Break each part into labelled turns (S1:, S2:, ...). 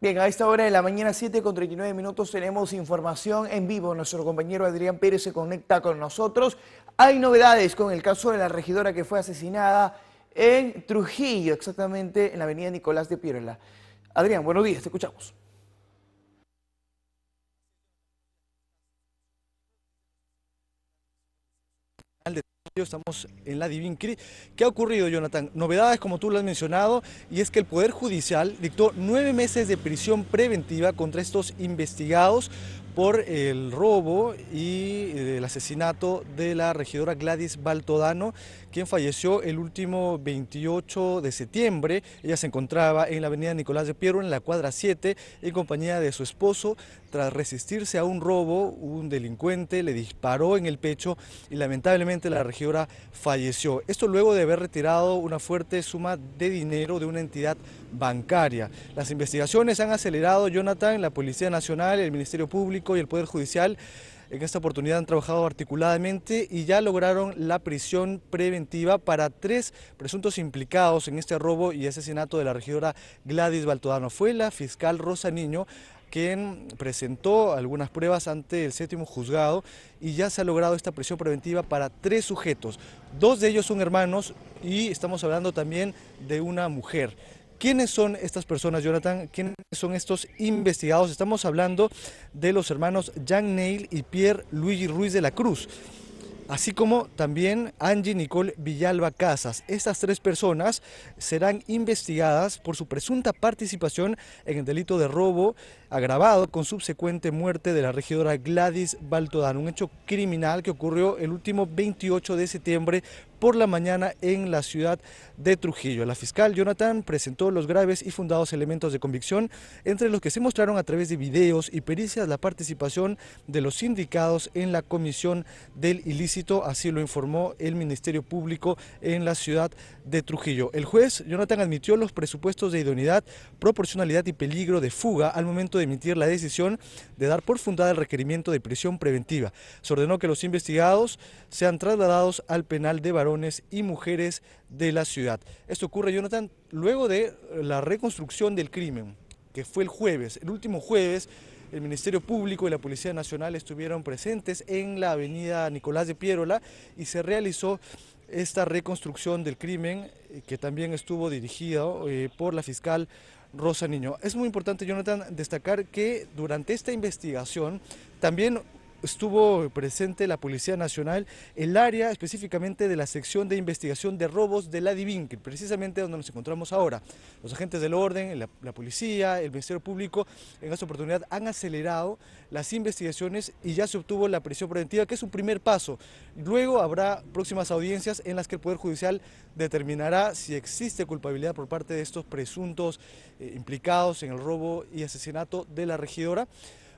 S1: Bien, a esta hora de la mañana, 7 con 39 minutos, tenemos información en vivo. Nuestro compañero Adrián Pérez se conecta con nosotros. Hay novedades con el caso de la regidora que fue asesinada en Trujillo, exactamente en la avenida Nicolás de Pirola. Adrián, buenos días, te escuchamos.
S2: Estamos en la Divincri. ¿Qué ha ocurrido, Jonathan? Novedades, como tú lo has mencionado, y es que el Poder Judicial dictó nueve meses de prisión preventiva contra estos investigados por el robo y eh, el asesinato de la regidora Gladys Baltodano, quien falleció el último 28 de septiembre. Ella se encontraba en la avenida Nicolás de Piero, en la cuadra 7, en compañía de su esposo. Tras resistirse a un robo, un delincuente le disparó en el pecho y lamentablemente la regidora falleció. Esto luego de haber retirado una fuerte suma de dinero de una entidad bancaria. Las investigaciones han acelerado, Jonathan, la Policía Nacional, el Ministerio Público y el Poder Judicial en esta oportunidad han trabajado articuladamente y ya lograron la prisión preventiva para tres presuntos implicados en este robo y asesinato de la regidora Gladys Baltodano. Fue la fiscal Rosa Niño quien presentó algunas pruebas ante el séptimo juzgado y ya se ha logrado esta prisión preventiva para tres sujetos. Dos de ellos son hermanos y estamos hablando también de una mujer. ¿Quiénes son estas personas, Jonathan? ¿Quiénes son estos investigados? Estamos hablando de los hermanos Jean Neil y Pierre Luigi Ruiz de la Cruz así como también Angie Nicole Villalba Casas. Estas tres personas serán investigadas por su presunta participación en el delito de robo agravado con subsecuente muerte de la regidora Gladys Baltodano, un hecho criminal que ocurrió el último 28 de septiembre por la mañana en la ciudad de Trujillo. La fiscal Jonathan presentó los graves y fundados elementos de convicción, entre los que se mostraron a través de videos y pericias la participación de los sindicados en la comisión del ilícito, así lo informó el Ministerio Público en la ciudad de Trujillo. El juez Jonathan admitió los presupuestos de idoneidad, proporcionalidad y peligro de fuga al momento de emitir la decisión de dar por fundada el requerimiento de prisión preventiva. Se ordenó que los investigados sean trasladados al penal de varones y mujeres de la ciudad. Esto ocurre, Jonathan, luego de la reconstrucción del crimen, que fue el jueves, el último jueves, el Ministerio Público y la Policía Nacional estuvieron presentes en la avenida Nicolás de Piérola y se realizó esta reconstrucción del crimen eh, que también estuvo dirigido eh, por la fiscal Rosa Niño. Es muy importante, Jonathan, destacar que durante esta investigación también estuvo presente la Policía Nacional, el área específicamente de la sección de investigación de robos de la Divinque, precisamente donde nos encontramos ahora. Los agentes del orden, la, la, policía, el Ministerio Público, en esta oportunidad han acelerado las investigaciones y ya se obtuvo la prisión preventiva, que es un primer paso. Luego habrá próximas audiencias en las que el Poder Judicial determinará si existe culpabilidad por parte de estos presuntos eh, implicados en el robo y asesinato de la regidora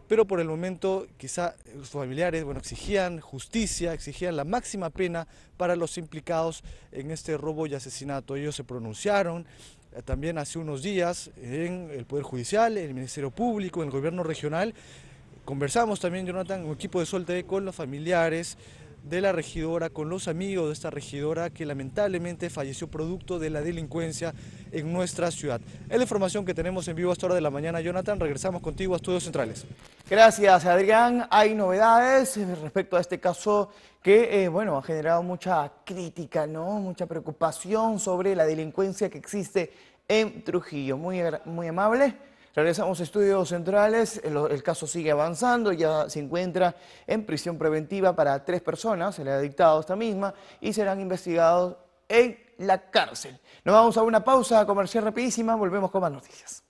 S2: pero por el momento quizá los familiares bueno, exigían justicia, exigían la máxima pena para los implicados en este robo y asesinato. Ellos se pronunciaron eh, también hace unos días en el Poder Judicial, en el Ministerio Público, en el Gobierno Regional. Conversamos también, Jonathan, un equipo de Sol con los familiares, de la regidora, con los amigos de esta regidora que lamentablemente falleció producto de la delincuencia en nuestra ciudad. Es la información que tenemos en vivo a esta hora de la mañana, Jonathan. Regresamos contigo a Estudios Centrales.
S1: Gracias, Adrián. Hay novedades respecto a este caso que, eh, bueno, ha generado mucha crítica, ¿no? Mucha preocupación sobre la delincuencia que existe en Trujillo. Muy, muy amable. Regresamos estudios centrales, el, caso sigue avanzando, ya se encuentra en prisión preventiva para tres personas, se le ha dictado esta misma y serán investigados en la cárcel. Nos vamos a una pausa comercial rapidísima, volvemos con más noticias.